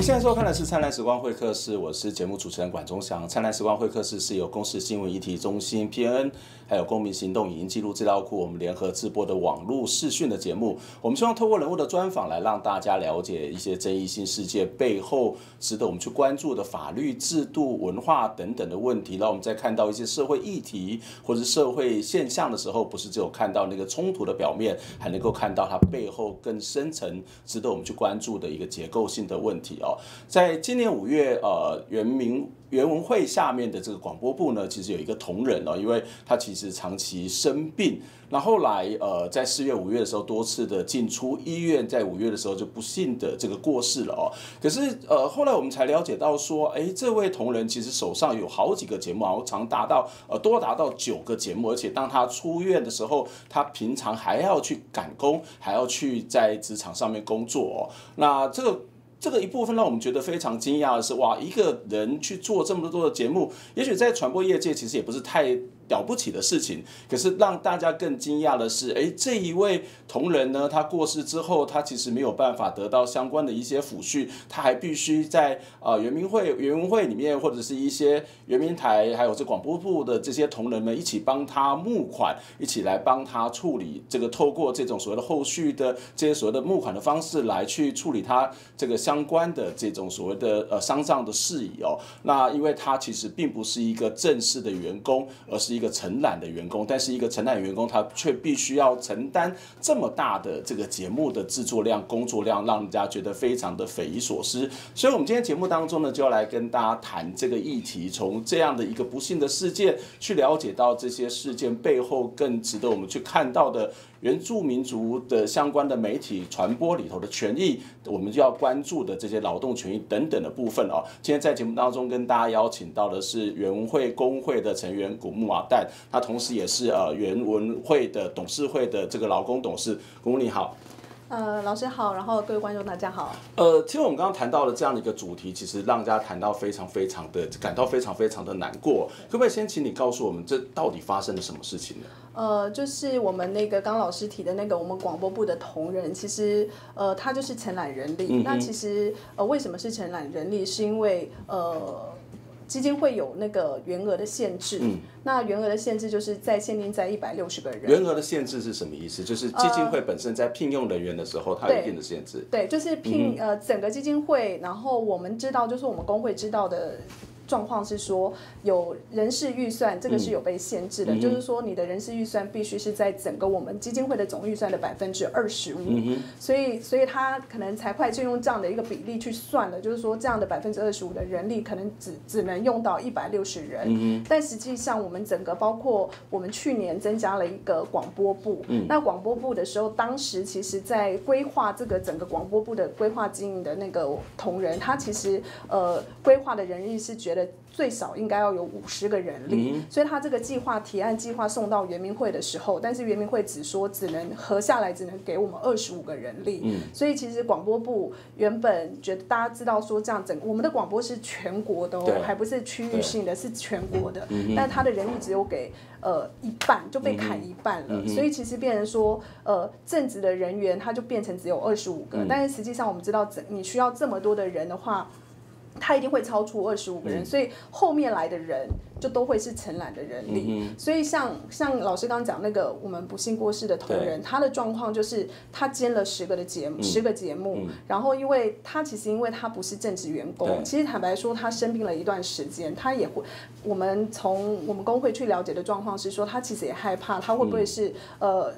您现在收看的是《灿烂时光会客室》，我是节目主持人管中祥。《灿烂时光会客室》是由公视新闻议题中心 PN 还有公民行动影音记录资料库我们联合直播的网络视讯的节目。我们希望透过人物的专访来让大家了解一些争议性事件背后值得我们去关注的法律制度、文化等等的问题。让我们在看到一些社会议题或者社会现象的时候，不是只有看到那个冲突的表面，还能够看到它背后更深层、值得我们去关注的一个结构性的问题哦。在今年五月，呃，原民原文会下面的这个广播部呢，其实有一个同仁哦，因为他其实长期生病，那后来呃，在四月、五月的时候多次的进出医院，在五月的时候就不幸的这个过世了哦。可是呃，后来我们才了解到说，哎，这位同仁其实手上有好几个节目，然后长达到呃多达到九个节目，而且当他出院的时候，他平常还要去赶工，还要去在职场上面工作哦。那这个。这个一部分让我们觉得非常惊讶的是，哇，一个人去做这么多的节目，也许在传播业界其实也不是太。了不起的事情，可是让大家更惊讶的是，哎，这一位同仁呢，他过世之后，他其实没有办法得到相关的一些抚恤，他还必须在啊圆明会、圆明会里面，或者是一些圆明台，还有这广播部的这些同仁们一起帮他募款，一起来帮他处理这个，透过这种所谓的后续的这些所谓的募款的方式来去处理他这个相关的这种所谓的呃丧葬的事宜哦。那因为他其实并不是一个正式的员工，而是一一个承揽的员工，但是一个承揽员工，他却必须要承担这么大的这个节目的制作量、工作量，让人家觉得非常的匪夷所思。所以，我们今天节目当中呢，就要来跟大家谈这个议题，从这样的一个不幸的事件，去了解到这些事件背后更值得我们去看到的。原住民族的相关的媒体传播里头的权益，我们就要关注的这些劳动权益等等的部分哦。今天在节目当中跟大家邀请到的是原会工会的成员古木瓦旦，他同时也是呃原文会的董事会的这个劳工董事。古木你好。呃，老师好，然后各位观众大家好。呃，其实我们刚刚谈到了这样的一个主题，其实让大家谈到非常非常的感到非常非常的难过。可不可以先请你告诉我们，这到底发生了什么事情呢？呃，就是我们那个刚老师提的那个我们广播部的同仁，其实呃，他就是承揽人力。那其实呃，为什么是承揽人力？是因为呃。基金会有那个员额的限制，嗯，那员额的限制就是在限定在一百六十个人。员额的限制是什么意思？就是基金会本身在聘用人员的时候，它有一定的限制。对，就是聘呃整个基金会，然后我们知道，就是我们工会知道的。状况是说有人事预算，这个是有被限制的，就是说你的人事预算必须是在整个我们基金会的总预算的百分之二十五，所以所以他可能财会就用这样的一个比例去算了，就是说这样的百分之二十五的人力可能只只能用到一百六十人，但实际上我们整个包括我们去年增加了一个广播部，那广播部的时候，当时其实在规划这个整个广播部的规划经营的那个同仁，他其实呃规划的人力是觉得。最少应该要有五十个人力，所以他这个计划提案计划送到圆明会的时候，但是圆明会只说只能合下来，只能给我们二十五个人力。所以其实广播部原本觉得大家知道说这样整我们的广播是全国的哦，还不是区域性的，是全国的，但他的人力只有给呃一半就被砍一半了，所以其实变成说呃正职的人员他就变成只有二十五个，但是实际上我们知道整你需要这么多的人的话。他一定会超出二十五个人，所以后面来的人就都会是承揽的人力。所以像像老师刚刚讲那个我们不幸过世的同仁，他的状况就是他兼了十个的节目，十个节目，然后因为他其实因为他不是正职员工，其实坦白说他生病了一段时间，他也会我们从我们工会去了解的状况是说，他其实也害怕他会不会是呃。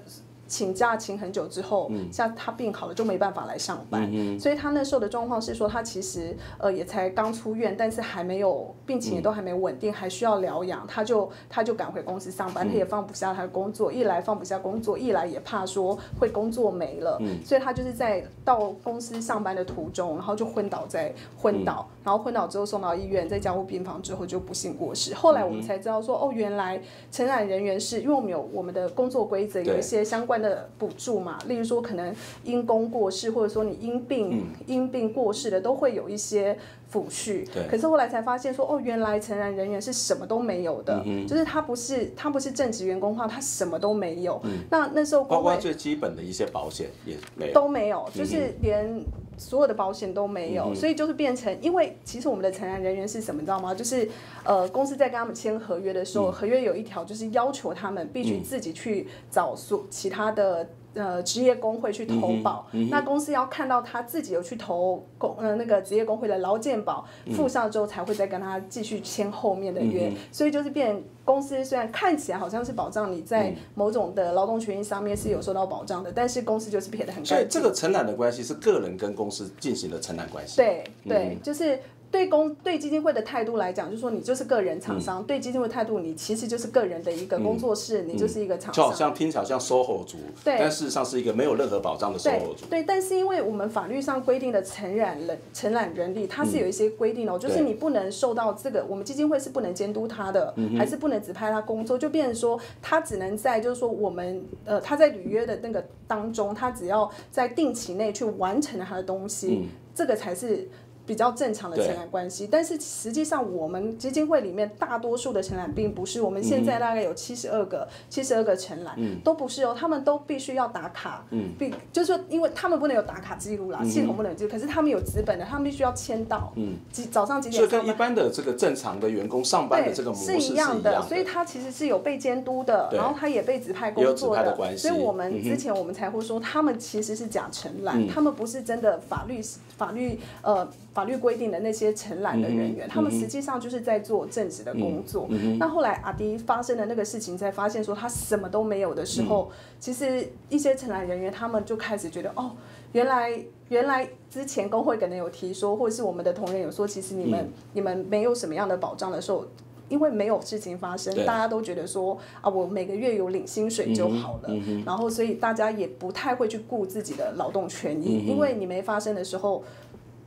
请假请很久之后，像他病好了就没办法来上班，所以他那时候的状况是说，他其实呃也才刚出院，但是还没有病情也都还没稳定，还需要疗养，他就他就赶回公司上班，他也放不下他的工作，一来放不下工作，一来也怕说会工作没了，所以他就是在到公司上班的途中，然后就昏倒在昏倒，然后昏倒之后送到医院，在加护病房之后就不幸过世。后来我们才知道说，哦，原来承揽人员是因为我们有我们的工作规则，有一些相关。的补助嘛，例如说可能因公过世，或者说你因病因病过世的，都会有一些抚恤。可是后来才发现说，哦，原来承揽人员是什么都没有的，就是他不是他不是正职员工的话，他什么都没有。那那时候包括最基本的一些保险也没有都没有，就是连。所有的保险都没有，所以就是变成，因为其实我们的承揽人员是什么，你知道吗？就是呃，公司在跟他们签合约的时候，合约有一条就是要求他们必须自己去找所其他的。呃，职业工会去投保，那公司要看到他自己有去投工呃那个职业工会的劳健保，付上之后才会再跟他继续签后面的约，所以就是变公司虽然看起来好像是保障你在某种的劳动权益上面是有受到保障的，但是公司就是撇得很干净。所以这个承揽的关系是个人跟公司进行的承揽关系。对对，就是。对公对基金会的态度来讲，就是说你就是个人厂商；对基金会态度，你其实就是个人的一个工作室，你就是一个厂商。就好像听起来像 SOHO 族，但事实上是一个没有任何保障的 SOHO 族。对，但是因为我们法律上规定的承揽人承揽人力，它是有一些规定哦，就是你不能受到这个，我们基金会是不能监督他的，还是不能指派他工作，就变成说他只能在就是说我们呃他在履约的那个当中，他只要在定期内去完成他的东西，这个才是。比较正常的承揽关系，但是实际上我们基金会里面大多数的承揽并不是，我们现在大概有七十二个，七十二个承揽都不是哦，他们都必须要打卡，嗯。并就是说，因为他们不能有打卡记录啦，系统不能记录，可是他们有资本的，他们必须要签到，嗯。几早上几点，所以跟一般的这个正常的员工上班的这个模式是一样的，所以他其实是有被监督的，然后他也被指派工作的，所以我们之前我们才会说他们其实是假承揽，他们不是真的法律法律呃。法律规定的那些承揽的人员，他们实际上就是在做正职的工作。那后来阿迪发生的那个事情，才发现说他什么都没有的时候，其实一些承揽人员他们就开始觉得，哦，原来原来之前工会可能有提说，或者是我们的同仁有说，其实你们你们没有什么样的保障的时候，因为没有事情发生，大家都觉得说啊，我每个月有领薪水就好了。然后所以大家也不太会去顾自己的劳动权益，因为你没发生的时候。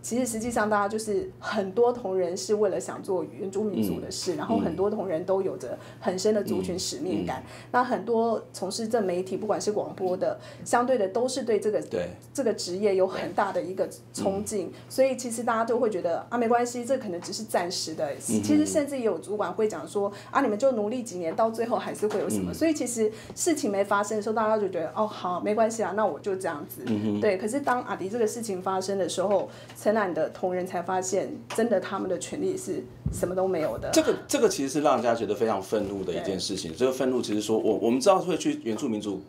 其实实际上，大家就是很多同仁是为了想做原住民族的事，然后很多同仁都有着很深的族群使命感。那很多从事这媒体，不管是广播的，相对的都是对这个这个职业有很大的一个憧憬。所以其实大家都会觉得啊，没关系，这可能只是暂时的。其实甚至也有主管会讲说啊，你们就努力几年，到最后还是会有什么。所以其实事情没发生的时候，大家就觉得哦，好，没关系啊，那我就这样子。对。可是当阿迪这个事情发生的时候，陈。难的同仁才发现，真的他们的权利是什么都没有的。这个这个其实是让人家觉得非常愤怒的一件事情。这个愤怒其实说我我们知道会去原住民族。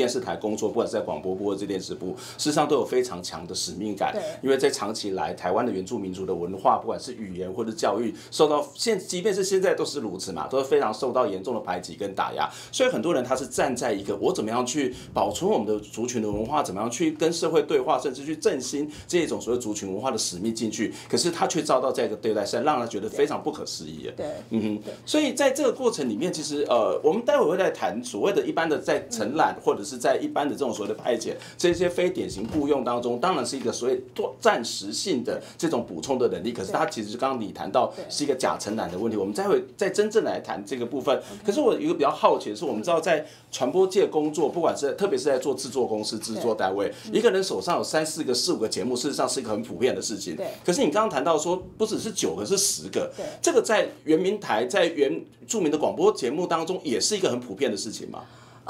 电视台工作，不管是在广播部或者电视部，事实上都有非常强的使命感。因为在长期以来，台湾的原住民族的文化，不管是语言或者教育，受到现即便是现在都是如此嘛，都是非常受到严重的排挤跟打压。所以很多人他是站在一个我怎么样去保存我们的族群的文化，怎么样去跟社会对话，甚至去振兴这种所谓族群文化的使命进去，可是他却遭到这样一个对待，是让他觉得非常不可思议。对，嗯哼。所以在这个过程里面，其实呃，我们待会会来谈所谓的一般的在承揽或者是在一般的这种所谓的派遣，这些非典型雇佣当中，当然是一个所谓暂时性的这种补充的能力。可是它其实刚刚你谈到是一个假承揽的问题，我们待会再真正来谈这个部分。可是我有一个比较好奇的是，我们知道在传播界工作，不管是特别是在做制作公司、制作单位，一个人手上有三四个、四五个节目，事实上是一个很普遍的事情。对可是你刚刚谈到说，不只是九个，是十个。这个在原民台、在原著名的广播节目当中，也是一个很普遍的事情嘛？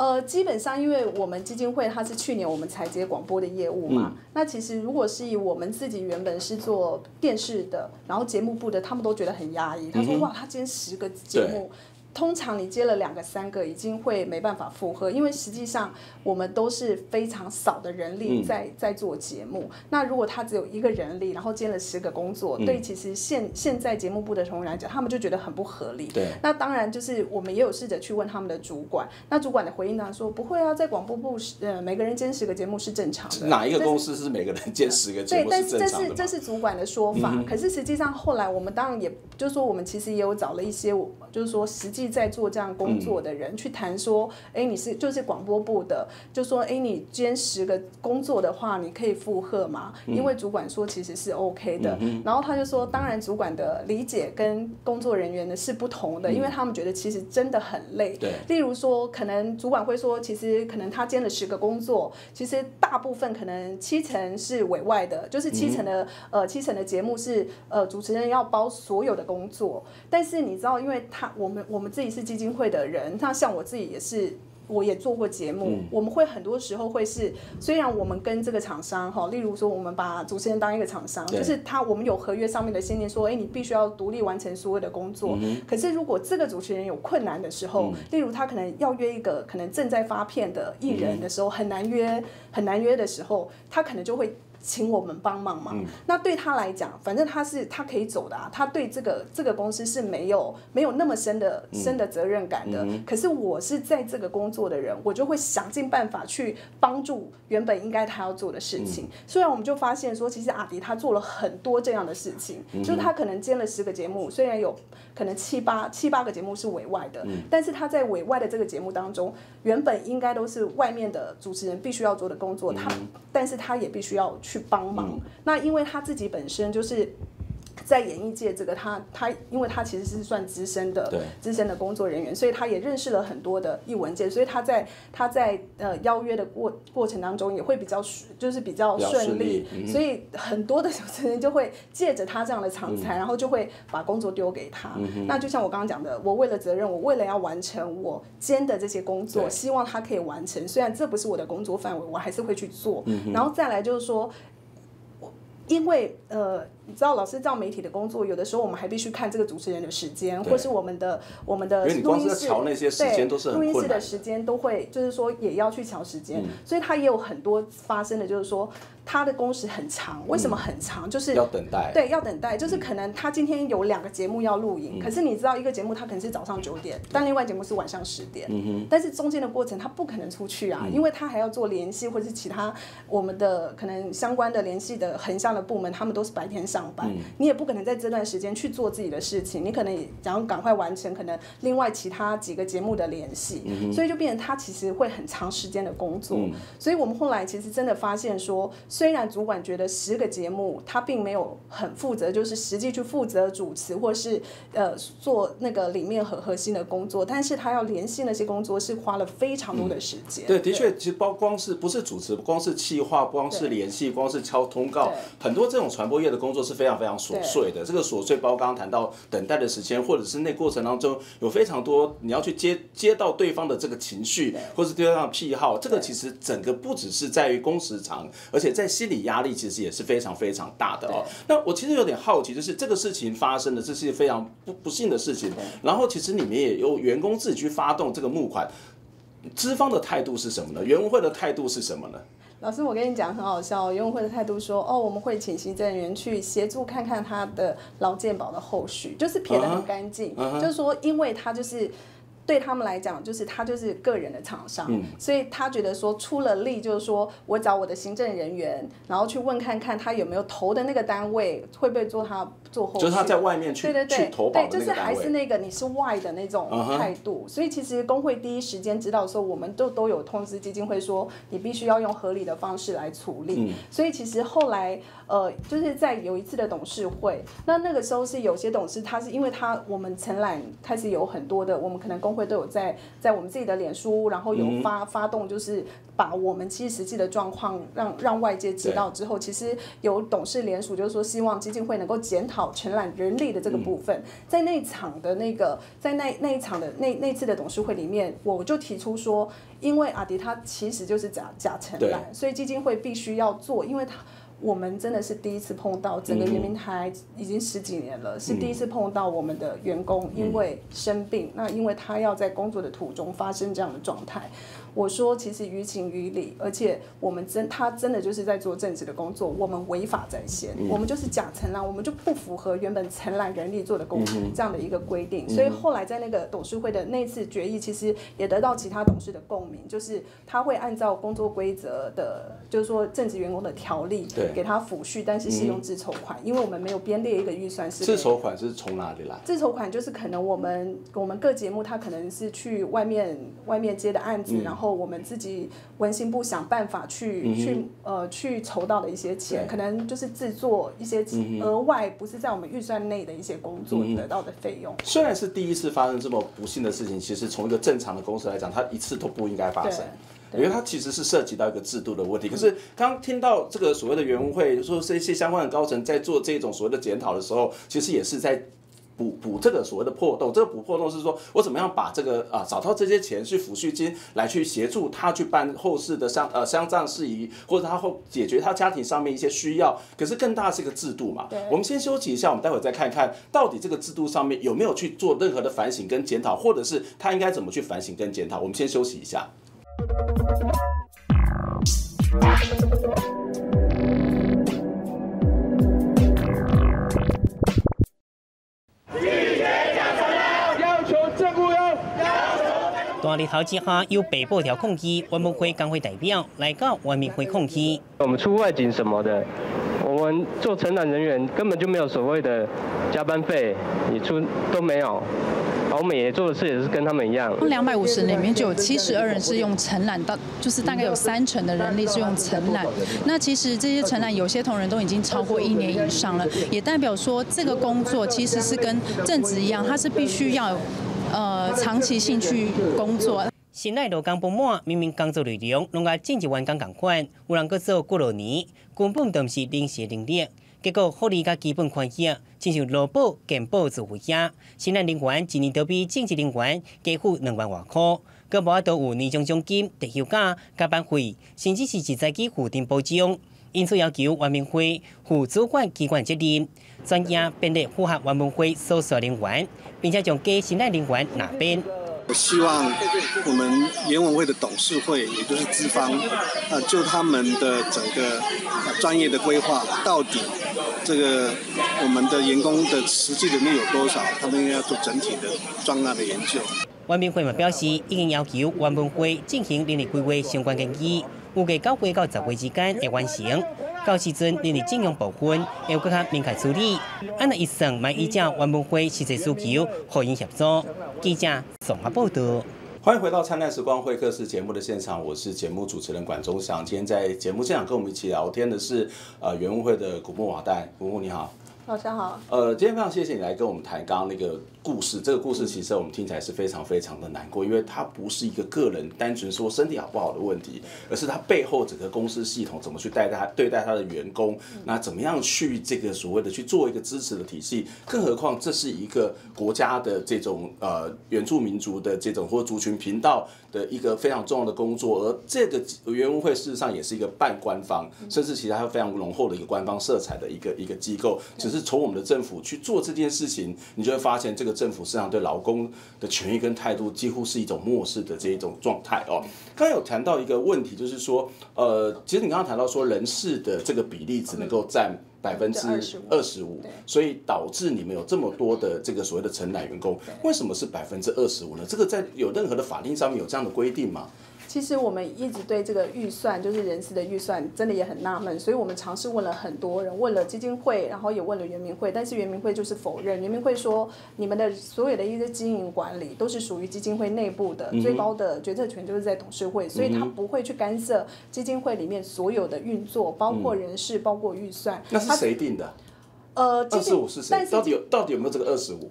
呃，基本上，因为我们基金会它是去年我们才接广播的业务嘛，那其实如果是以我们自己原本是做电视的，然后节目部的，他们都觉得很压抑。他说：“哇，他今天十个节目。”通常你接了两个、三个，已经会没办法负荷，因为实际上我们都是非常少的人力在在做节目。那如果他只有一个人力，然后接了十个工作，对，其实现现在节目部的同仁来讲，他们就觉得很不合理。对。那当然就是我们也有试着去问他们的主管，那主管的回应呢说不会啊，在广播部呃每个人兼十个节目是正常的。哪一个公司是每个人兼十个 节目是正常的？对，但是这是这是主管的说法。可是实际上后来我们当然也就是说，我们其实也有找了一些，就是说实际在做这样。工作的人去谈说，哎，你是就是广播部的，就说，哎，你兼十个工作的话，你可以负荷吗？因为主管说其实是 OK 的，然后他就说，当然主管的理解跟工作人员的是不同的，因为他们觉得其实真的很累。对，例如说，可能主管会说，其实可能他兼了十个工作，其实大部分可能七成是委外的，就是七成的呃七成的节目是呃主持人要包所有的工作，但是你知道，因为他我们我们自己是基金会。的人，那像我自己也是我也做过节目，我们会很多时候会是，虽然我们跟这个厂商哈，例如说我们把主持人当一个厂商，就是他我们有合约上面的限定说，哎，你必须要独立完成所有的工作。可是如果这个主持人有困难的时候，例如他可能要约一个可能正在发片的艺人的时候，很难约，很难约的时候，他可能就会。请我们帮忙嘛？那对他来讲，反正他是他可以走的啊。他对这个这个公司是没有没有那么深的深的责任感的。可是我是在这个工作的人，我就会想尽办法去帮助原本应该他要做的事情。虽然我们就发现说，其实阿迪他做了很多这样的事情，就是他可能接了十个节目，虽然有可能七八七八个节目是委外的，但是他在委外的这个节目当中，原本应该都是外面的主持人必须要做的工作，他但是他也必须要。去帮忙，那因为他自己本身就是在演艺界，这个他他，因为他其实是算资深的资深的工作人员，所以他也认识了很多的艺文界，所以他在他在呃邀约的过过程当中也会比较就是比较顺利，所以很多的主持人就会借着他这样的长才，然后就会把工作丢给他。那就像我刚刚讲的，我为了责任，我为了要完成我兼的这些工作，希望他可以完成，虽然这不是我的工作范围，我还是会去做。然后再来就是说。因为呃。你知道老师造媒体的工作，有的时候我们还必须看这个主持人的时间，或是我们的我们的录音室对录音室的时间都会，就是说也要去调时间，所以他也有很多发生的，就是说他的工时很长。为什么很长？就是要等待，对，要等待，就是可能他今天有两个节目要录影，可是你知道一个节目他可能是早上九点，但另外节目是晚上十点，但是中间的过程他不可能出去啊，因为他还要做联系，或者是其他我们的可能相关的联系的横向的部门，他们都是白天上。上班，你也不可能在这段时间去做自己的事情，你可能也想要赶快完成可能另外其他几个节目的联系，所以就变成他其实会很长时间的工作。所以我们后来其实真的发现说，虽然主管觉得十个节目他并没有很负责，就是实际去负责主持或是呃做那个里面很核心的工作，但是他要联系那些工作是花了非常多的时间。对，的确，其实包光是不是主持，光是企划，光是联系，光是敲通告，很多这种传播业的工作是。是非常非常琐碎的，这个琐碎包括刚刚谈到等待的时间，或者是那过程当中有非常多你要去接接到对方的这个情绪，或是对方的癖好，这个其实整个不只是在于工时长，而且在心理压力其实也是非常非常大的哦。那我其实有点好奇，就是这个事情发生的，这是非常不不幸的事情。然后其实你们也有员工自己去发动这个募款，资方的态度是什么呢？员工会的态度是什么呢？老师，我跟你讲很好笑，游泳会的态度说，哦，我们会请行政人员去协助看看他的劳健保的后续，就是撇得很干净，就是说，因为他就是。对他们来讲，就是他就是个人的厂商，所以他觉得说出了力，就是说我找我的行政人员，然后去问看看他有没有投的那个单位会不会做他做后续，就是他在外面去对对对对，就是还是那个你是外的那种态度。所以其实工会第一时间知道的时候，我们都都有通知基金会说，你必须要用合理的方式来处理。所以其实后来呃，就是在有一次的董事会，那那个时候是有些董事他是因为他我们承揽开始有很多的，我们可能工会。都有在在我们自己的脸书，然后有发发动，就是把我们其实实际的状况让让外界知道之后，其实有董事联署，就是说希望基金会能够检讨承揽人力的这个部分。在那场的那个，在那那一场的那那次的董事会里面，我就提出说，因为阿迪他其实就是假假承揽，所以基金会必须要做，因为他。我们真的是第一次碰到，整个圆明台已经十几年了，是第一次碰到我们的员工因为生病，那因为他要在工作的途中发生这样的状态。我说，其实于情于理，而且我们真他真的就是在做正职的工作，我们违法在先，我们就是假承揽，我们就不符合原本承揽人力做的工这样的一个规定。所以后来在那个董事会的那次决议，其实也得到其他董事的共鸣，就是他会按照工作规则的，就是说正职员工的条例，给他抚恤，但是是用自筹款，因为我们没有编列一个预算是。自筹款是从哪里来？自筹款就是可能我们我们各节目他可能是去外面外面接的案子，然后。后我们自己文心部想办法去去呃去筹到的一些钱，可能就是制作一些额外不是在我们预算内的一些工作得到的费用。虽然是第一次发生这么不幸的事情，其实从一个正常的公司来讲，它一次都不应该发生，因为它其实是涉及到一个制度的问题。可是刚听到这个所谓的员工会说这些相关的高层在做这种所谓的检讨的时候，其实也是在。补补这个所谓的破洞。这个补破洞是说我怎么样把这个啊找到这些钱去抚恤金来去协助他去办后事的丧呃丧葬事宜，或者他后解决他家庭上面一些需要。可是更大的是一个制度嘛。我们先休息一下，我们待会再看看到底这个制度上面有没有去做任何的反省跟检讨，或者是他应该怎么去反省跟检讨。我们先休息一下。大日头之下，有北部调控机，文明会工会代表来到文明会控机。我们出外景什么的，我们做承揽人员根本就没有所谓的加班费，你出都没有。我们也做的事也是跟他们一样。两百五十里面就有七十二人是用承揽，到就是大概有三成的人力是用承揽。那其实这些承揽有些同仁都已经超过一年以上了，也代表说这个工作其实是跟正职一样，它是必须要。呃，长期性去工作。现在劳工不满，明明工作内容拢甲正职员工共款，有人搁做过六年，根本都毋是临时能力。结果福利甲基本款益，亲像劳保、健保自费险，现在人员一年都比正职人员加付两万外块，搁无都有年终奖金、特休假、加班费，甚至是一再给固定保障。因此要求完民会负主管机关责任，专家编列符合完民会所属人员，并且将给新来人员纳编。我希望我们联文会的董事会，也就是资方，呃，就他们的整个专业的规划，到底这个我们的员工的实际能力有多少，他们应该要做整体的专案的研究。完民会嘛表示，已经要求完民会进行人力规划相关建议。预计九月到十月之间会完成，到时阵你哋尽量部分会更加明确处理。按那一生，买一家完不会实际需求，可以协助。记者综合报道。欢迎回到灿烂时光会客室节目的现场，我是节目主持人管中祥。今天在节目现场跟我们一起聊天的是呃原物会的古木瓦代，古木你好。老师好。呃，今天非常谢谢你来跟我们谈刚刚那个。故事这个故事其实我们听起来是非常非常的难过，因为它不是一个个人单纯说身体好不好的问题，而是它背后整个公司系统怎么去带他对待他的员工，那怎么样去这个所谓的去做一个支持的体系，更何况这是一个国家的这种呃原住民族的这种或族群频道的一个非常重要的工作，而这个原文会事实上也是一个半官方，甚至其实还有非常浓厚的一个官方色彩的一个一个机构，从我们的政府去做这件事情，你就会发现这个。政府实际上对劳工的权益跟态度几乎是一种漠视的这一种状态哦。刚刚有谈到一个问题，就是说，呃，其实你刚刚谈到说人事的这个比例只能够占百分之二十五，所以导致你们有这么多的这个所谓的承揽员工，为什么是百分之二十五呢？这个在有任何的法令上面有这样的规定吗？其实我们一直对这个预算，就是人事的预算，真的也很纳闷，所以我们尝试问了很多人，问了基金会，然后也问了圆明会，但是圆明会就是否认。圆明会说，你们的所有的一些经营管理都是属于基金会内部的，最高的决策权就是在董事会，所以他不会去干涉基金会里面所有的运作，包括人事，包括预算。那是谁定的？呃，二十五是谁？到底有到底有没有这个二十五？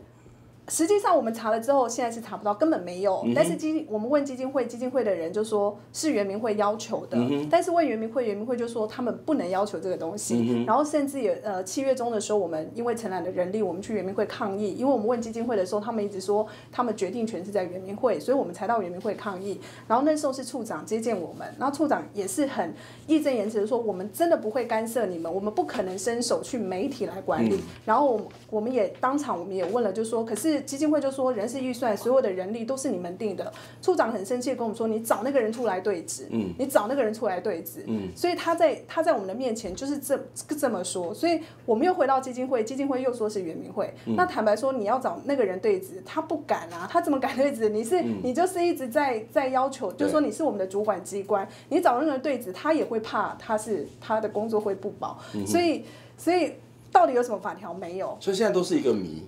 实际上我们查了之后，现在是查不到，根本没有。但是基，我们问基金会，基金会的人就说是原民会要求的。但是问原民会，原民会就说他们不能要求这个东西。然后甚至也呃七月中的时候，我们因为承揽的人力，我们去原民会抗议。因为我们问基金会的时候，他们一直说他们决定权是在原民会，所以我们才到原民会抗议。然后那时候是处长接见我们，然后处长也是很义正言辞的说，我们真的不会干涉你们，我们不可能伸手去媒体来管理。然后我我们也当场我们也问了，就说可是基金会就说。人事预算，所有的人力都是你们定的。处长很生气，跟我们说：“你找那个人出来对质。”嗯，你找那个人出来对质。嗯，所以他在他在我们的面前就是这这么说。所以我们又回到基金会，基金会又说是原民会。那坦白说，你要找那个人对质，他不敢啊，他怎么敢对质？你是你就是一直在在要求，就说你是我们的主管机关，你找那个人对质，他也会怕，他是他的工作会不保。所以所以到底有什么法条没有？所以现在都是一个谜。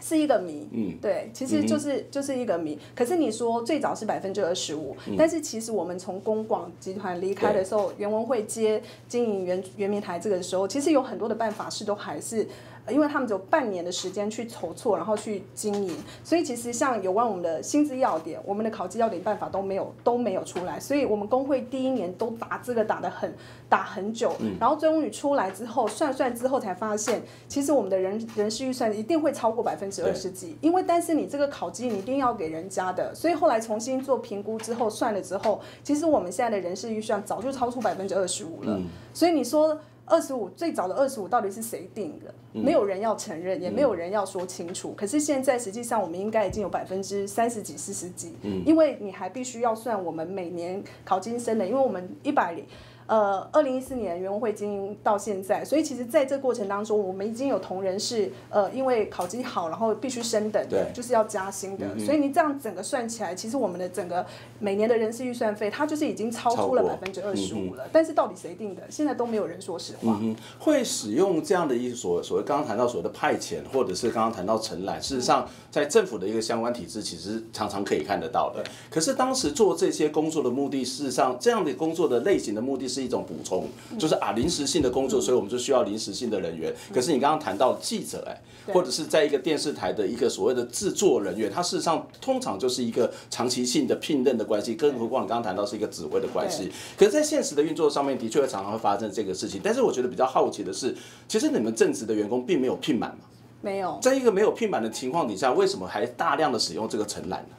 是一个谜，嗯，对，其实就是就是一个谜。可是你说最早是百分之二十五，但是其实我们从公广集团离开的时候，袁文会接经营原原明台这个时候，其实有很多的办法是都还是。因为他们只有半年的时间去筹措，然后去经营，所以其实像有关我们的薪资要点、我们的考绩要点办法都没有都没有出来，所以我们工会第一年都打这个打得很打很久，然后最终你出来之后算算之后才发现，其实我们的人人事预算一定会超过百分之二十几，因为但是你这个考绩你一定要给人家的，所以后来重新做评估之后算了之后，其实我们现在的人事预算早就超出百分之二十五了，所以你说。二十五最早的二十五到底是谁定的？没有人要承认，也没有人要说清楚。可是现在实际上我们应该已经有百分之三十几、四十几，因为你还必须要算我们每年考金生的，因为我们一百。呃，二零一四年员工会经营到现在，所以其实在这过程当中，我们已经有同仁是呃，因为考绩好，然后必须升等的，就是要加薪的。所以你这样整个算起来，其实我们的整个每年的人事预算费，它就是已经超出了百分之二十五了。但是到底谁定的？现在都没有人说实话。嗯会使用这样的一所所谓刚刚谈到所谓的派遣，或者是刚刚谈到承揽，事实上在政府的一个相关体制，其实常常可以看得到的。可是当时做这些工作的目的，事实上这样的工作的类型的目的。是一种补充，就是啊临时性的工作，所以我们就需要临时性的人员。可是你刚刚谈到记者，哎，或者是在一个电视台的一个所谓的制作人员，他事实上通常就是一个长期性的聘任的关系，更何况你刚刚谈到是一个职位的关系。可是，在现实的运作上面，的确会常常会发生这个事情。但是，我觉得比较好奇的是，其实你们正职的员工并没有聘满嘛？没有。在一个没有聘满的情况底下，为什么还大量的使用这个承揽呢？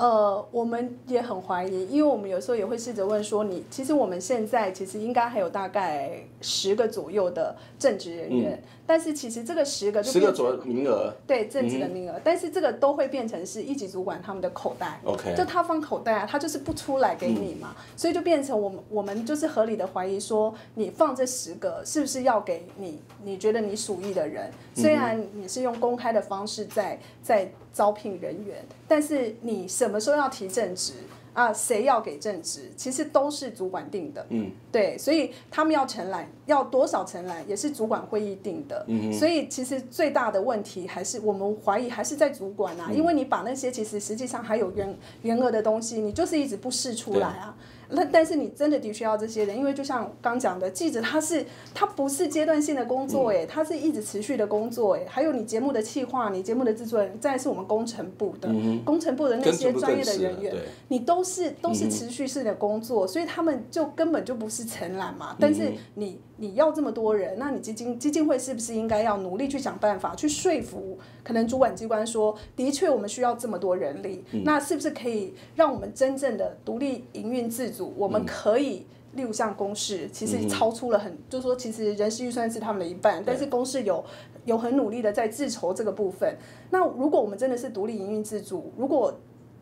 呃，我们也很怀疑，因为我们有时候也会试着问说，你其实我们现在其实应该还有大概十个左右的正职人员，但是其实这个十个就十个左右名额，对正职的名额，但是这个都会变成是一级主管他们的口袋，OK，就他放口袋啊，他就是不出来给你嘛，所以就变成我们我们就是合理的怀疑说，你放这十个是不是要给你你觉得你属意的人？虽然你是用公开的方式在在。招聘人员，但是你什么时候要提正职啊？谁要给正职？其实都是主管定的。嗯，对，所以他们要承揽，要多少承揽也是主管会议定的。嗯所以其实最大的问题还是我们怀疑还是在主管啊，因为你把那些其实实际上还有原原额的东西，你就是一直不试出来啊。那但是你真的的确要这些人，因为就像刚讲的，记者他是他不是阶段性的工作，哎，他是一直持续的工作，哎，还有你节目的企划，你节目的制作人，再是我们工程部的工程部的那些专业的人员，你都是都是持续式的工作，所以他们就根本就不是承揽嘛。但是你你要这么多人，那你基金基金会是不是应该要努力去想办法去说服可能主管机关说，的确我们需要这么多人力，那是不是可以让我们真正的独立营运自主？我们可以，例如像公事，其实超出了很，就是说，其实人事预算是他们的一半，但是公事有有很努力的在自筹这个部分。那如果我们真的是独立营运自主，如果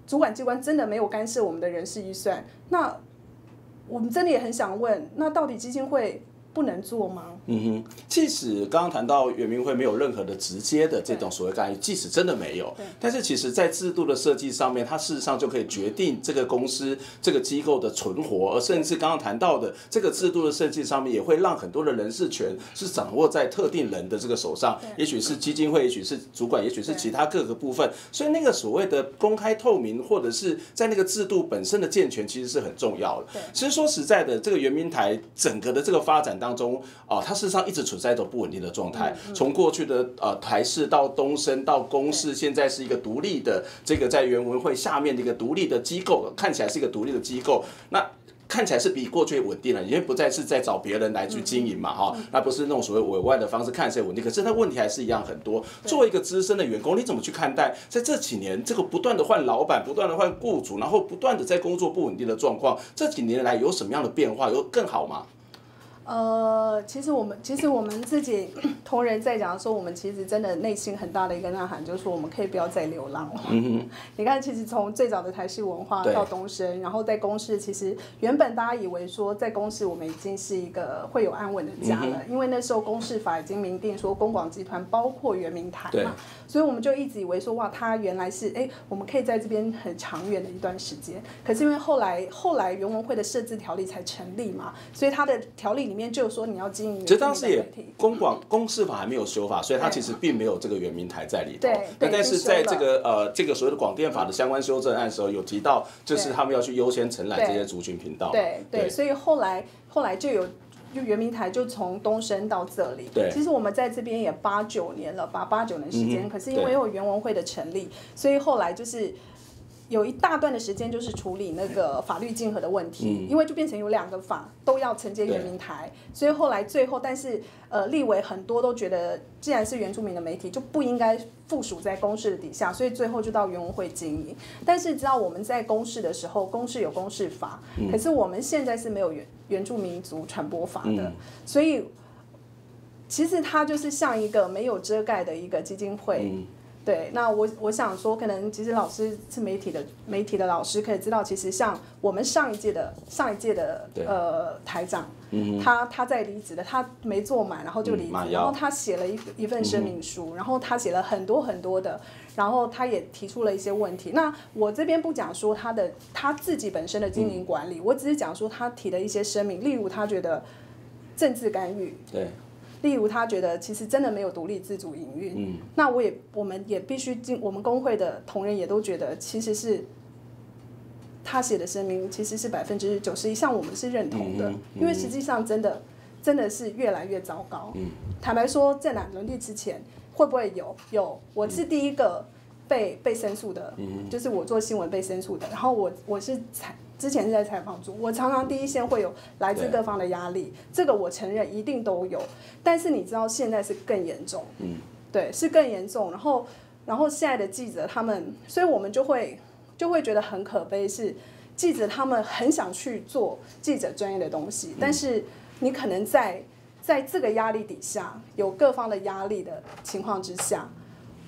主管机关真的没有干涉我们的人事预算，那我们真的也很想问，那到底基金会？不能做吗？嗯哼，即使刚刚谈到圆明会没有任何的直接的这种所谓干预，即使真的没有，但是其实在制度的设计上面，它事实上就可以决定这个公司、这个机构的存活，而甚至刚刚谈到的这个制度的设计上面，也会让很多的人事权是掌握在特定人的这个手上，也许是基金会，也许是主管，也许是其他各个部分。所以那个所谓的公开透明，或者是在那个制度本身的健全，其实是很重要的。其实说实在的，这个圆明台整个的这个发展当。当中啊，它事实上一直处在一种不稳定的状态。从过去的呃台式到东升到公视，现在是一个独立的这个在原文会下面的一个独立的机构，看起来是一个独立的机构。那看起来是比过去稳定了，因为不再是在找别人来去经营嘛，哈，那不是那种所谓委外的方式看起来稳定。可是它问题还是一样很多。作为一个资深的员工，你怎么去看待在这几年这个不断的换老板、不断的换雇主，然后不断的在工作不稳定的状况，这几年来有什么样的变化？有更好吗？呃，其实我们其实我们自己 同仁在讲说，我们其实真的内心很大的一个呐喊，就是说我们可以不要再流浪了。你看，其实从最早的台式文化到东升，然后在公司，其实原本大家以为说在公司我们已经是一个会有安稳的家了，因为那时候公事法已经明定说公广集团包括圆明台嘛，所以我们就一直以为说哇，它原来是哎，我们可以在这边很长远的一段时间。可是因为后来后来原文会的设置条例才成立嘛，所以它的条例里面。面就说你要经营，其实当时也公广公司法还没有修法，所以它其实并没有这个原明台在里头。对，但是在这个呃这个所谓的广电法的相关修正案的时候，有提到就是他们要去优先承揽这些族群频道。对对，所以后来后来就有就圆明台就从东升到这里。对其实我们在这边也八九年了吧，八九年时间。嗯可是因为有园文会的成立，所以后来就是。有一大段的时间就是处理那个法律竞合的问题，嗯因为就变成有两个法都要承接原民台，所以后来最后，但是呃，立委很多都觉得，既然是原住民的媒体，就不应该附属在公视的底下，所以最后就到原文会经营。但是知道我们在公示的时候，公示有公示法，可是我们现在是没有原原住民族传播法的，嗯所以其实它就是像一个没有遮盖的一个基金会。嗯对，那我我想说，可能其实老师是媒体的媒体的老师，可以知道，其实像我们上一届的上一届的呃台长，他他在离职的，他没做满，然后就离职，嗯然后他写了一一份声明书，然后他写了很多很多的，然后他也提出了一些问题。那我这边不讲说他的他自己本身的经营管理，我只是讲说他提的一些声明，例如他觉得政治干预，对，例如他觉得其实真的没有独立自主营运，嗯那我也我们也必须进，我们工会的同仁也都觉得其实是他写的声明其实是百分之九十一，像我们是认同的，因为实际上真的真的是越来越糟糕。嗯坦白说，在哪伦理之前会不会有有？我是第一个被被申诉的，嗯就是我做新闻被申诉的，然后我我是采之前是在采访组，我常常第一线会有来自各方的压力，这个我承认一定都有，但是你知道现在是更严重，嗯，对，是更严重，然后然后现在的记者他们，所以我们就会就会觉得很可悲，是记者他们很想去做记者专业的东西，但是你可能在在这个压力底下，有各方的压力的情况之下，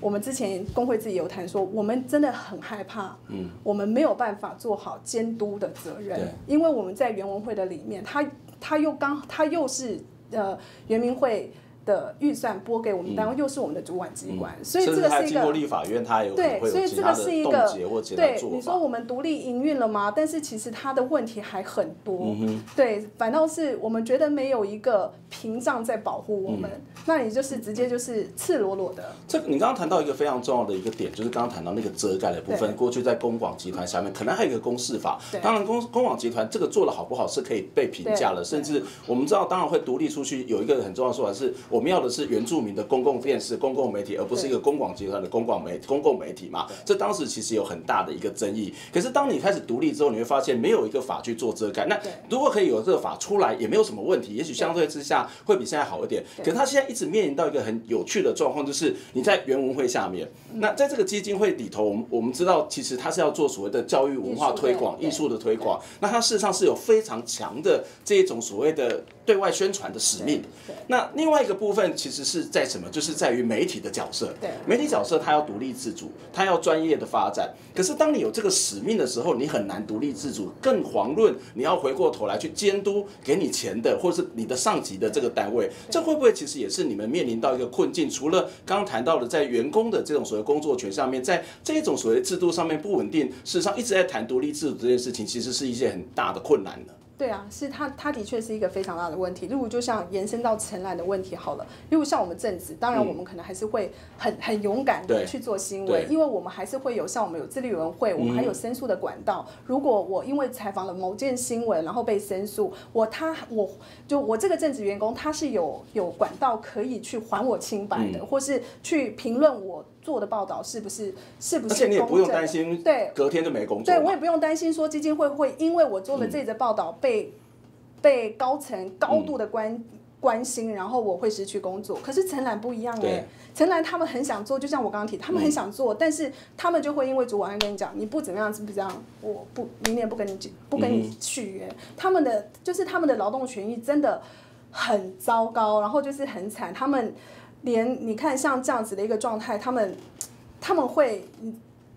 我们之前工会自己有谈说，我们真的很害怕，嗯，我们没有办法做好监督的责对任，因为我们在原文会的里面，他他又刚他又是呃原民会。的预算拨给我们单位，又是我们的主管机关，所以这个是一个立法院，他有对，会所以这个是一个对。你说我们独立营运了吗？但是其实它的问题还很多。嗯对，反倒是我们觉得没有一个屏障在保护我们，嗯那你就是直接就是赤裸裸的。这个你刚刚谈到一个非常重要的一个点，就是刚刚谈到那个遮盖的部分。对过去在公广集团下面，可能还有一个公示法对。当然公公广集团这个做的好不好是可以被评价的，对甚至我们知道，当然会独立出去。有一个很重要的说法是，我们要的是原住民的公共电视、公共媒体，而不是一个公广集团的公广媒公共媒体嘛。这当时其实有很大的一个争议。可是当你开始独立之后，你会发现没有一个法去做遮盖。那如果可以有这个法出来，也没有什么问题，也许相对之下会比现在好一点。可是他现在一直面临到一个很有趣的状况，就是你在原文会下面，嗯那在这个基金会里头，我们我们知道，其实他是要做所谓的教育文化推广、艺术的推广。那他事实上是有非常强的这一种所谓的对外宣传的使命。那另外一个部分其实是在什么？就是在于媒体的角色。对媒体角色它要独立自主，它要专业的发展。可是当你有这个使命的时候，你很难独立自主，更遑论你要回过头来去监督给你钱的，或者是你的上级的这个单位。这会不会其实也是你们面临到一个困境？除了刚刚谈到的在员工的这种所谓工作权上面，在这种所谓制度上面不稳定，事实上一直在谈独立自主这件事情，其实是一件很大的困难的。对啊，是它，它的确是一个非常大的问题。如果就像延伸到承揽的问题好了，例如像我们政治，当然我们可能还是会很很勇敢的去做新闻，因为我们还是会有像我们有自律委员会，我们还有申诉的管道。如果我因为采访了某件新闻，然后被申诉，我他我就我这个正职员工，他是有有管道可以去还我清白的，或是去评论我做的报道是不是是不是而且你也不用担心，对隔天就没工作。对我也不用担心说基金会会因为我做了这则报道被、被高层高度的关、关心，然后我会失去工作。可是陈兰不一样哎、对陈兰他们很想做，就像我刚刚提，他们很想做，但是他们就会因为主管跟你讲，你不怎么样，是不是这样？我不明年不跟你不跟你续约。他们的就是他们的劳动权益真的很糟糕，然后就是很惨，他们连你看像这样子的一个状态，他们他们会。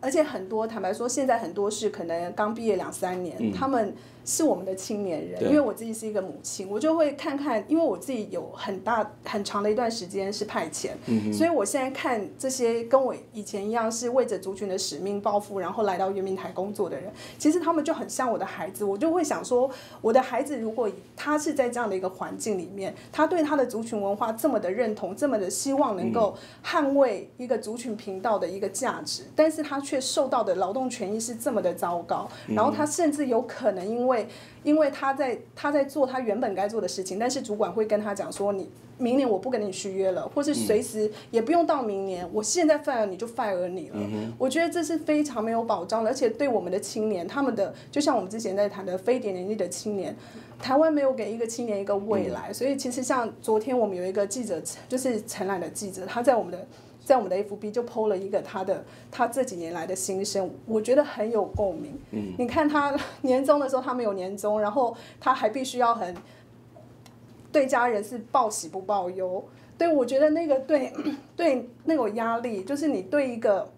而且很多，坦白说，现在很多是可能刚毕业两三年，他们是我们的青年人。因为我自己是一个母亲，我就会看看，因为我自己有很大很长的一段时间是派遣，所以我现在看这些跟我以前一样是为着族群的使命抱负，然后来到圆明台工作的人，其实他们就很像我的孩子。我就会想说，我的孩子如果他是在这样的一个环境里面，他对他的族群文化这么的认同，这么的希望能够捍卫一个族群频道的一个价值，但是他却受到的劳动权益是这么的糟糕，然后他甚至有可能因为为因为他在他在做他原本该做的事情，但是主管会跟他讲说，你明年我不跟你续约了，或是随时也不用到明年，我现在 fire 你就 fire 你了。我觉得这是非常没有保障的，而且对我们的青年，他们的就像我们之前在谈的非典年纪的青年，台湾没有给一个青年一个未来，所以其实像昨天我们有一个记者，就是承揽的记者，他在我们的。在我们的 FB 就 PO 了一个他的他这几年来的心声，我觉得很有共鸣。嗯，你看他年终的时候他没有年终，然后他还必须要很对家人是报喜不报忧。对，我觉得那个对 对那种压力，就是你对一个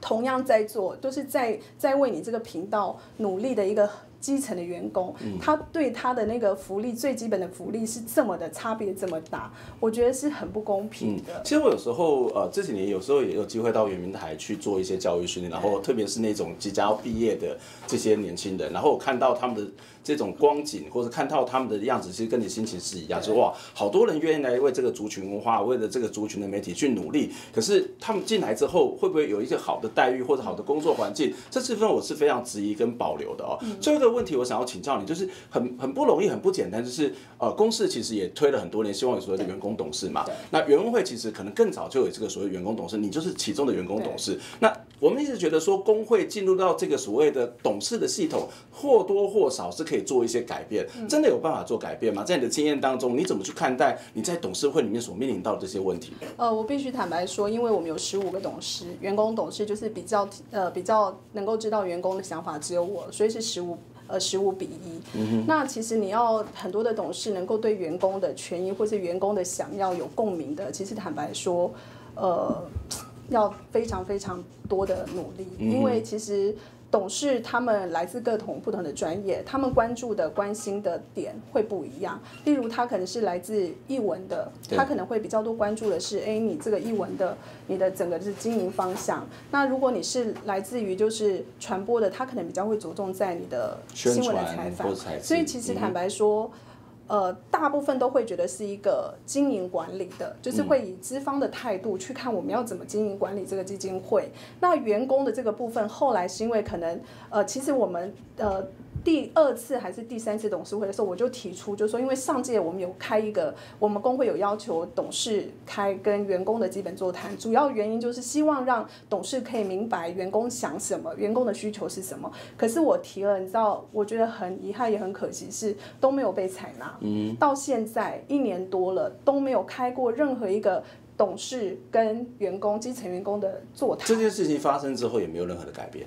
同样在做，都是在在为你这个频道努力的一个。基层的员工，他对他的那个福利最基本的福利是这么的差别这么大，我觉得是很不公平的。其实我有时候呃这几年有时候也有机会到圆明台去做一些教育训练，然后特别是那种即将要毕业的这些年轻人，然后我看到他们的。这种光景，或者看到他们的样子，其实跟你心情是一样，说哇，好多人愿意来为这个族群文化，为了这个族群的媒体去努力。可是他们进来之后，会不会有一些好的待遇或者好的工作环境？这部分我是非常质疑跟保留的哦。最后一个问题，我想要请教你，就是很很不容易，很不简单，就是呃，公司其实也推了很多年，希望有所谓的员工董事嘛。那员工会其实可能更早就有这个所谓员工董事，你就是其中的员工董事。那我们一直觉得说，工会进入到这个所谓的董事的系统，或多或少是可以做一些改变。真的有办法做改变吗？在你的经验当中，你怎么去看待你在董事会里面所面临到的这些问题？呃，我必须坦白说，因为我们有十五个董事，员工董事就是比较呃比较能够知道员工的想法，只有我，所以是十五呃十五比一。那其实你要很多的董事能够对员工的权益或是员工的想要有共鸣的，其实坦白说，呃，要非常非常多的努力，因为其实。董事他们来自各同不同的专业，他们关注的、关心的点会不一样。例如，他可能是来自译文的，他可能会比较多关注的是，哎，你这个译文的，你的整个是经营方向。那如果你是来自于就是传播的，他可能比较会着重在你的新闻的采访。所以其实坦白说。呃，大部分都会觉得是一个经营管理的，就是会以资方的态度去看我们要怎么经营管理这个基金会。那员工的这个部分，后来是因为可能，呃，其实我们呃。第二次还是第三次董事会的时候，我就提出，就说因为上届我们有开一个，我们工会有要求董事开跟员工的基本座谈，主要原因就是希望让董事可以明白员工想什么，员工的需求是什么。可是我提了，你知道，我觉得很遗憾也很可惜，是都没有被采纳。嗯，到现在一年多了都没有开过任何一个董事跟员工基层员工的座谈。这件事情发生之后也没有任何的改变。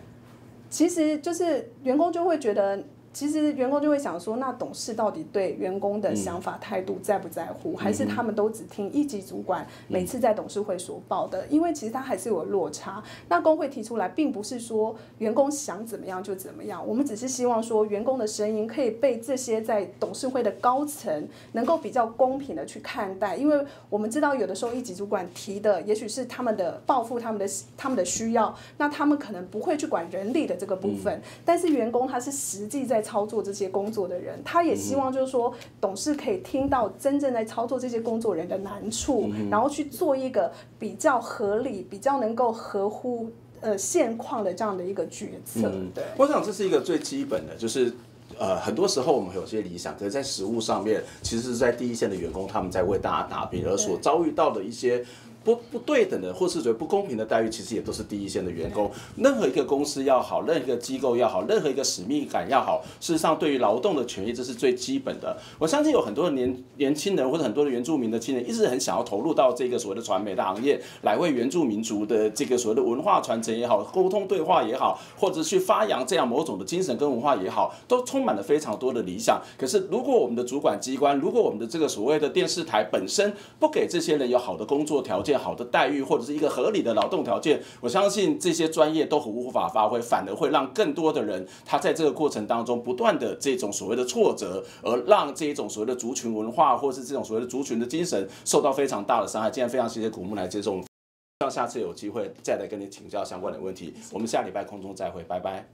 其实就是员工就会觉得。其实员工就会想说，那董事到底对员工的想法态度在不在乎，还是他们都只听一级主管每次在董事会所报的？因为其实他还是有落差。那工会提出来，并不是说员工想怎么样就怎么样，我们只是希望说员工的声音可以被这些在董事会的高层能够比较公平的去看待。因为我们知道有的时候一级主管提的，也许是他们的报复他们的他们的需要，那他们可能不会去管人力的这个部分，但是员工他是实际在。操作这些工作的人，他也希望就是说，董事可以听到真正在操作这些工作人的难处，然后去做一个比较合理、比较能够合乎呃现况的这样的一个决策。对，我想这是一个最基本的，就是呃，很多时候我们有些理想，可是在实物上面，其实是在第一线的员工他们在为大家打拼，而所遭遇到的一些。不不对等的，或是觉得不公平的待遇，其实也都是第一线的员工。任何一个公司要好，任何一个机构要好，任何一个使命感要好，事实上对于劳动的权益，这是最基本的。我相信有很多的年年轻人或者很多的原住民的青年，一直很想要投入到这个所谓的传媒的行业，来为原住民族的这个所谓的文化传承也好，沟通对话也好，或者去发扬这样某种的精神跟文化也好，都充满了非常多的理想。可是如果我们的主管机关，如果我们的这个所谓的电视台本身不给这些人有好的工作条件、好的待遇，或者是一个合理的劳动条件，我相信这些专业都无法发挥，反而会让更多的人他在这个过程当中不断的这种所谓的挫折，而让这一种所谓的族群文化，或是这种所谓的族群的精神受到非常大的伤害。今天非常谢谢古木来接受，希望下次有机会再来跟你请教相关的问题。我们下礼拜空中再会，拜拜。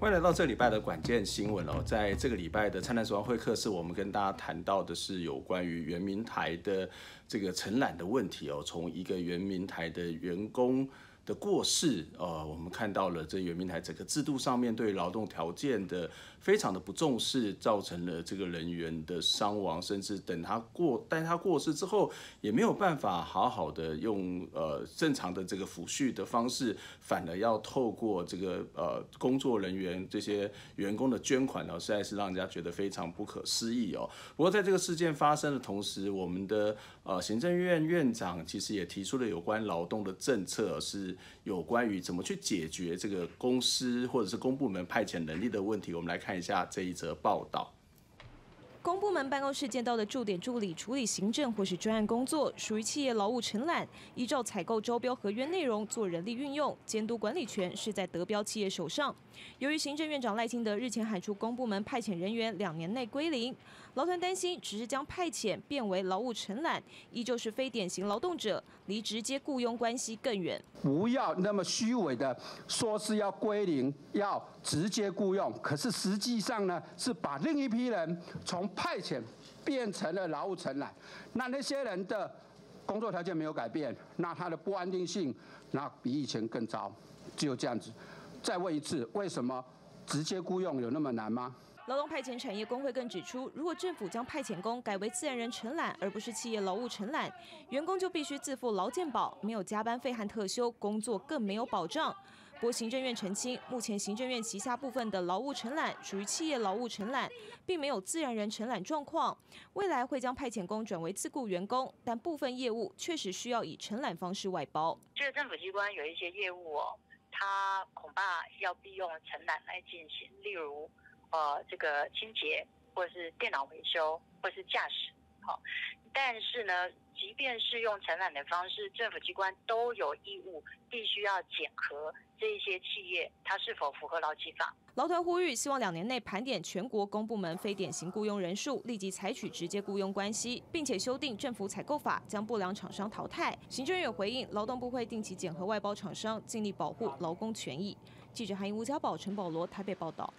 欢迎来到这礼拜的管建新闻哦，在这个礼拜的灿烂时光会客室，我们跟大家谈到的是有关于圆明台的这个承揽的问题哦。从一个圆明台的员工的过世，呃，我们看到了这圆明台整个制度上面对劳动条件的非常的不重视，造成了这个人员的伤亡，甚至等他过，但他过世之后也没有办法好好的用呃正常的这个抚恤的方式，反而要透过这个呃工作人员这些员工的捐款呢，实在是让人家觉得非常不可思议哦。不过在这个事件发生的同时，我们的呃行政院院长其实也提出了有关劳动的政策是。有关于怎么去解决这个公司或者是公部门派遣能力的问题，我们来看一下这一则报道。公部门办公室见到的驻点助理处理行政或是专案工作，属于企业劳务承揽，依照采购招标合约内容做人力运用，监督管理权是在得标企业手上。由于行政院长赖清德日前喊出公部门派遣人员两年内归零，劳团担心只是将派遣变为劳务承揽，依旧是非典型劳动者，离直接雇佣关系更远。不要那么虚伪的说是要归零，要直接雇佣，可是实际上呢是把另一批人从派遣变成了劳务承揽，那那些人的工作条件没有改变，那他的不安定性那比以前更糟，只有这样子。再问一次，为什么直接雇佣有那么难吗？劳动派遣产业工会更指出，如果政府将派遣工改为自然人承揽，而不是企业劳务承揽，员工就必须自付劳健保，没有加班费和特休，工作更没有保障。不过行政院澄清，目前行政院旗下部分的劳务承揽属于企业劳务承揽，并没有自然人承揽状况。未来会将派遣工转为自雇员工，但部分业务确实需要以承揽方式外包。这个政府机关有一些业务哦，它恐怕要必用承揽来进行，例如呃这个清洁，或者是电脑维修，或是驾驶。好，但是呢，即便是用承揽的方式，政府机关都有义务必须要检核。这一些企业，它是否符合劳基法？劳团呼吁，希望两年内盘点全国公部门非典型雇佣人数，立即采取直接雇佣关系，并且修订政府采购法，将不良厂商淘汰。行政院回应，劳动部会定期检核外包厂商，尽力保护劳工权益。记者韩英吴家宝、陈保罗台北报道。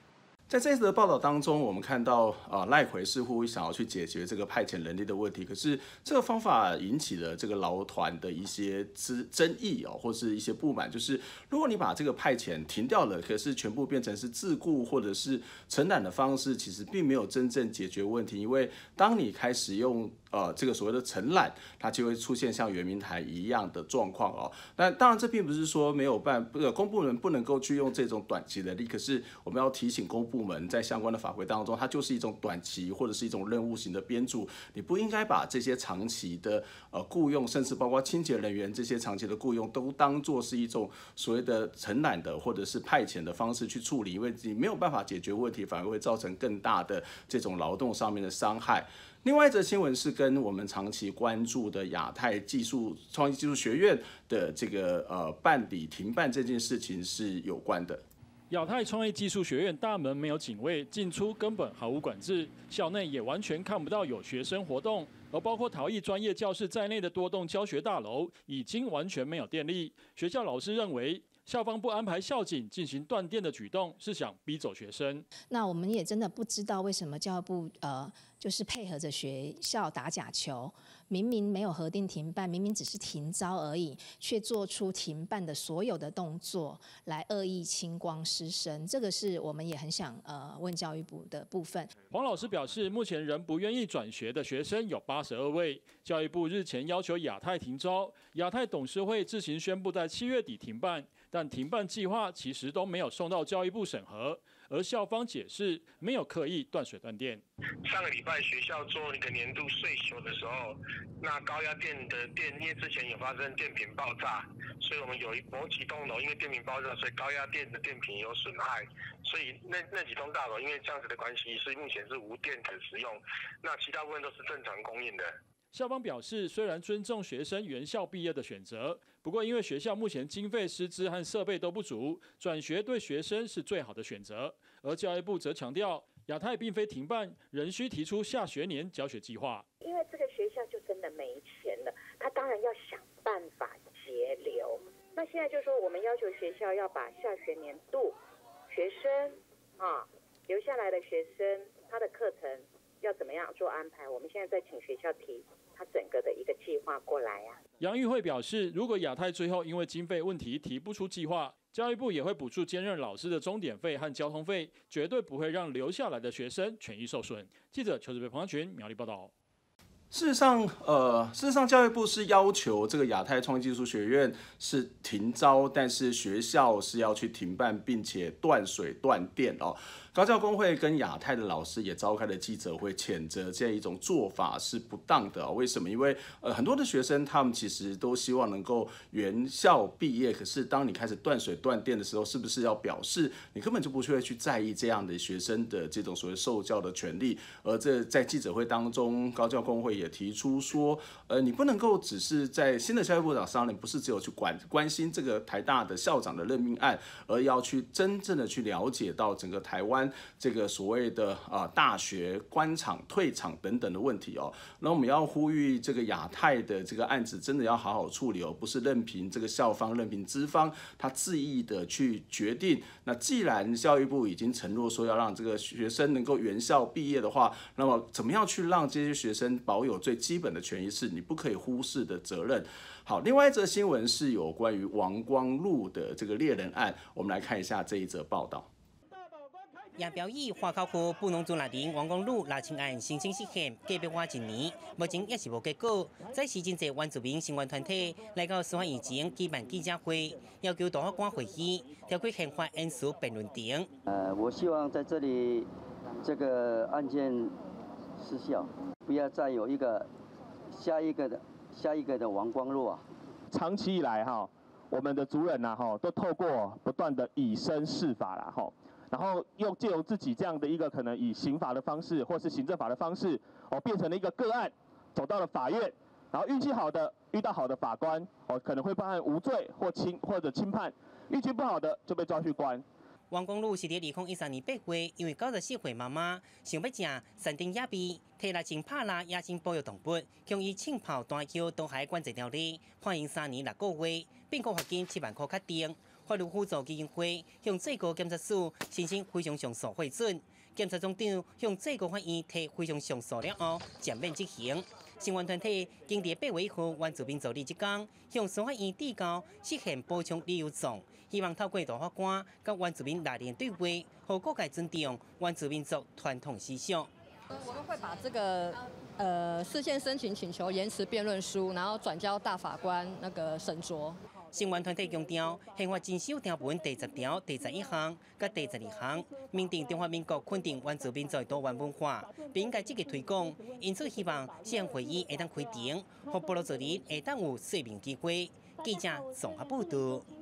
在这次的报道当中，我们看到啊赖奎似乎想要去解决这个派遣能力的问题，可是这个方法引起了这个劳团的一些争争议哦，或是一些不满，就是如果你把这个派遣停掉了，可是全部变成是自雇或者是承揽的方式，其实并没有真正解决问题，因为当你开始用。呃，这个所谓的承揽，它就会出现像圆明台一样的状况哦。那当然，这并不是说没有办，不是公部门不能够去用这种短期的力。可是我们要提醒公部门，在相关的法规当中，它就是一种短期或者是一种任务型的编注，你不应该把这些长期的呃雇佣，甚至包括清洁人员这些长期的雇佣，都当做是一种所谓的承揽的或者是派遣的方式去处理，因为你没有办法解决问题，反而会造成更大的这种劳动上面的伤害。另外一则新闻是跟我们长期关注的亚太技术创意技术学院的这个呃办理停办这件事情是有关的。亚太创意技术学院大门没有警卫，进出根本毫无管制，校内也完全看不到有学生活动，而包括陶艺专业教室在内的多栋教学大楼已经完全没有电力。学校老师认为。校方不安排校警进行断电的举动，是想逼走学生。那我们也真的不知道为什么教育部呃，就是配合着学校打假球。明明没有核定停办，明明只是停招而已，却做出停办的所有的动作来恶意清光师生，这个是我们也很想呃问教育部的部分。黄老师表示，目前仍不愿意转学的学生有八十二位，教育部日前要求亚太停招，亚太董事会自行宣布在七月底停办，但停办计划其实都没有送到教育部审核。而校方解释没有刻意断水断电。上个礼拜学校做那个年度岁修的时候，那高压电的电，因为之前有发生电瓶爆炸，所以我们有一某几栋楼因为电瓶爆炸，所以高压电的电瓶有损害，所以那那几栋大楼因为这样子的关系，所以目前是无电可使用。那其他部分都是正常供应的。校方表示，虽然尊重学生原校毕业的选择，不过因为学校目前经费、师资和设备都不足，转学对学生是最好的选择。而教育部则强调，亚太并非停办，仍需提出下学年教学计划。因为这个学校就真的没钱了，他当然要想办法节流。那现在就说，我们要求学校要把下学年度学生啊留下来的学生，他的课程要怎么样做安排？我们现在在请学校提。他整个的一个计划过来呀。杨玉慧表示，如果亚太最后因为经费问题提不出计划，教育部也会补助兼任老师的钟点费和交通费，绝对不会让留下来的学生权益受损。记者邱志北、彭群苗栗报道。事实上，呃，事实上，教育部是要求这个亚太创意技术学院是停招，但是学校是要去停办，并且断水断电哦。高教工会跟亚太的老师也召开了记者会，谴责这样一种做法是不当的。为什么？因为呃，很多的学生他们其实都希望能够原校毕业，可是当你开始断水断电的时候，是不是要表示你根本就不会去在意这样的学生的这种所谓受教的权利？而这在记者会当中，高教工会也提出说，呃，你不能够只是在新的教育部长上任，不是只有去管关心这个台大的校长的任命案，而要去真正的去了解到整个台湾。这个所谓的啊大学官场退场等等的问题哦，那我们要呼吁这个亚太的这个案子真的要好好处理哦，不是任凭这个校方任凭资方他恣意的去决定。那既然教育部已经承诺说要让这个学生能够原校毕业的话，那么怎么样去让这些学生保有最基本的权益，是你不可以忽视的责任。好，另外一则新闻是有关于王光禄的这个猎人案，我们来看一下这一则报道。也表示花考区不能做那点王光路拉清案申请实现，隔壁花一年，目前也是无结果。在时真济原住民新闻团体来到司法院前举办记者会，要求大法官会议调开宪法因素辩论庭。呃，我希望在这里这个案件失效，不要再有一个下一个的下一个的王光路啊。长期以来哈，我们的族人呐哈，都透过不断的以身试法了哈。然后又借由自己这样的一个可能以刑法的方式或是行政法的方式，哦，变成了一个个案，走到了法院，然后运气好的遇到好的法官，哦，可能会判无罪或轻或者轻判，运气不好的就被抓去关。王公路是伫二零一三年八月，因为九十四岁妈妈想要食山顶野味，提来清拍拉野生保育动物，向伊浸泡单桥东海管制条例，判刑三年六个月，并告罚金七万块确定。法律辅助基金会向最高检察署申请非常上诉获准，检察总长向最高法院提非常上诉了后，全面执行。新闻团体经伫八月一号原住民组织即讲，向司法院递交实现补充理由状，希望透过大法官甲原住民来电对话，和各界尊重原住民族传统思想。我们会把这个呃事件申请请求延迟辩论书，然后转交大法官那个审酌。新闻团体强调，宪法遵守条文第十条、第十一项、甲第十二项，明定中华民国肯定原住民在多元文化，并应该积极推广。因此，希望私人会议会当开庭，或部落族人会当有说明机会。记者综合报道。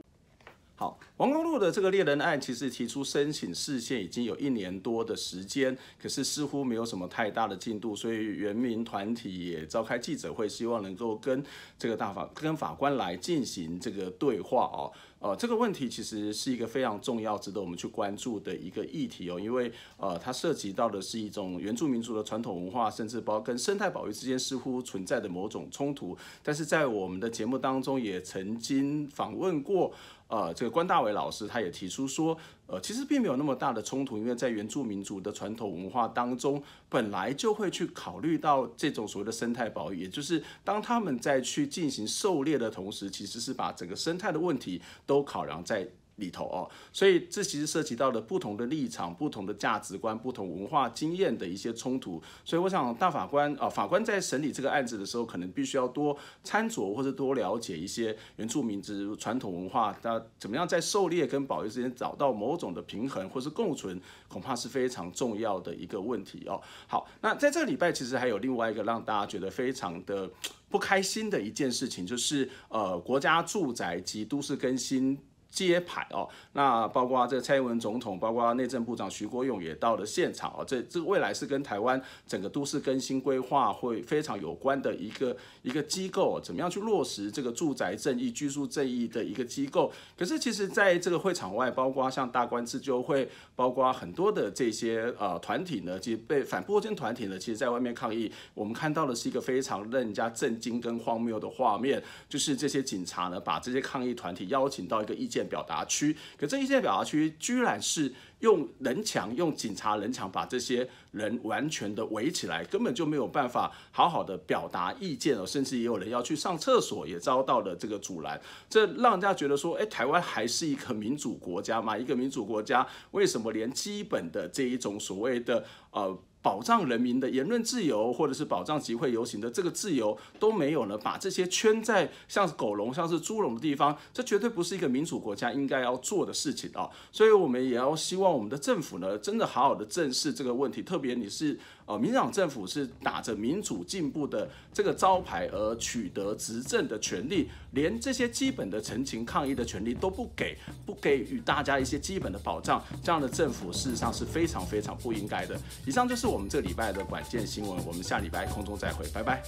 好，王公路的这个猎人案，其实提出申请释宪已经有一年多的时间，可是似乎没有什么太大的进度，所以原民团体也召开记者会，希望能够跟这个大法跟法官来进行这个对话哦。呃，这个问题其实是一个非常重要、值得我们去关注的一个议题哦，因为呃，它涉及到的是一种原住民族的传统文化，甚至包括跟生态保育之间似乎存在的某种冲突。但是在我们的节目当中，也曾经访问过。呃，这个关大伟老师他也提出说，呃，其实并没有那么大的冲突，因为在原住民族的传统文化当中，本来就会去考虑到这种所谓的生态保育，也就是当他们在去进行狩猎的同时，其实是把整个生态的问题都考量在。里头哦，所以这其实涉及到了不同的立场、不同的价值观、不同文化经验的一些冲突。所以我想，大法官啊，法官在审理这个案子的时候，可能必须要多参酌或者多了解一些原住民之传统文化，那怎么样在狩猎跟保育之间找到某种的平衡或是共存，恐怕是非常重要的一个问题哦。好，那在这个礼拜，其实还有另外一个让大家觉得非常的 不开心的一件事情，就是呃，国家住宅及都市更新。揭牌哦，那包括这个蔡英文总统，包括内政部长徐国勇也到了现场哦。这这未来是跟台湾整个都市更新规划会非常有关的一个一个机构，怎么样去落实这个住宅正义、居住正义的一个机构。可是其实在这个会场外，包括像大官自救会，包括很多的这些呃团体呢，其实被反迫迁团体呢，其实在外面抗议。我们看到的是一个非常让人家震惊跟荒谬的画面，就是这些警察呢，把这些抗议团体邀请到一个意见。表达区，可这一些表达区居然是用人墙、用警察人墙把这些人完全的围起来，根本就没有办法好好的表达意见哦，甚至也有人要去上厕所，也遭到了这个阻拦。这让人家觉得说，哎，台湾还是一个民主国家吗？一个民主国家，为什么连基本的这一种所谓的呃？保障人民的言论自由，或者是保障集会游行的这个自由都没有呢？把这些圈在像是狗笼、像是猪笼的地方，这绝对不是一个民主国家应该要做的事情啊！所以我们也要希望我们的政府呢，真的好好的正视这个问题。特别你是呃，民进党政府是打着民主进步的这个招牌而取得执政的权利，连这些基本的陈情抗议的权利都不给，不给予大家一些基本的保障，这样的政府事实上是非常非常不应该的。以上就是。我们这礼拜的管见新闻，我们下礼拜空中再会，拜拜。